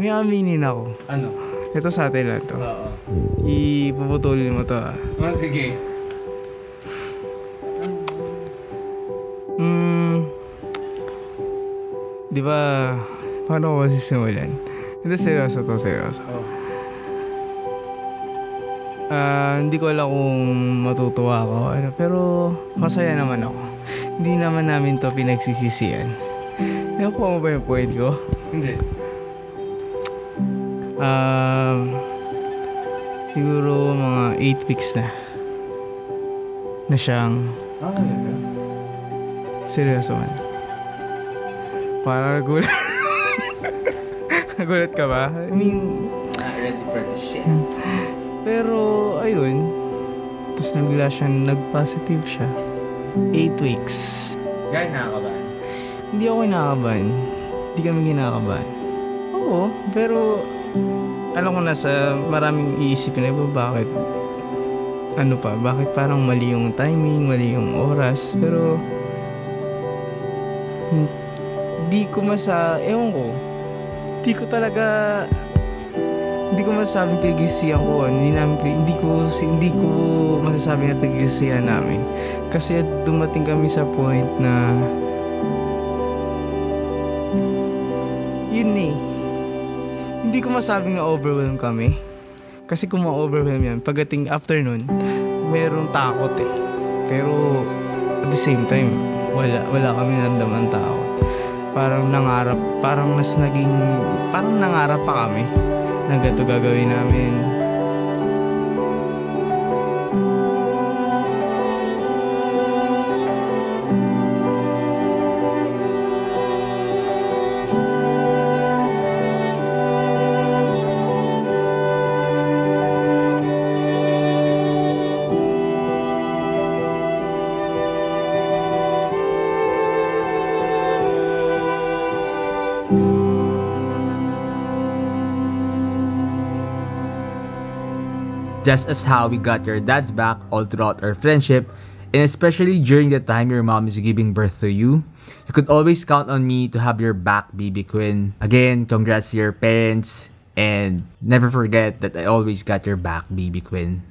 may aminin ako. Ano? Ito sa atin lang to. Oo. Ipuputulin mo to ah. Oh, sige. Hmm. Di ba, paano ko masisimulan? Hindi, seryoso to, seryoso. Oh. Ah, hindi ko alam kung matutuwa ako, ano, pero masaya naman ako. Hindi naman namin to pinagsisisihan. Nakuha mo ba yung point ko? Hindi. Um, siguro mga 8 weeks na. Na siyang Ah, talaga? seryoso man. Parang nagulat. nagulat ka ba? I mean, Not ready for this shit. pero ayun. Tapos nagla siya, nag-positive siya. 8 weeks. Gaya nakakabahan. Hindi ako kinakabahan. Hindi kami kinakabahan. Oo, pero alam ko na sa maraming iisipin na bakit ano pa, bakit parang mali yung timing, mali yung oras, pero hindi ko masa, ewan ko, hindi ko talaga, hindi ko masasabing pinagsisihan ko, hindi, namin, hindi ko, hindi ko masasabi na pinagsisihan namin. Kasi dumating kami sa point na yun eh. Hindi ko masabing na overwhelm kami. Kasi kung ma-overwhelm yan, pagdating afternoon, mayroong takot eh. Pero at the same time, wala, wala kami naramdaman takot. Parang nangarap, parang mas naging, parang nangarap pa kami na gato gagawin namin. Just as how we got your dad's back all throughout our friendship, and especially during the time your mom is giving birth to you. You could always count on me to have your back, BB Quinn. Again, congrats to your parents, and never forget that I always got your back, BB Quinn.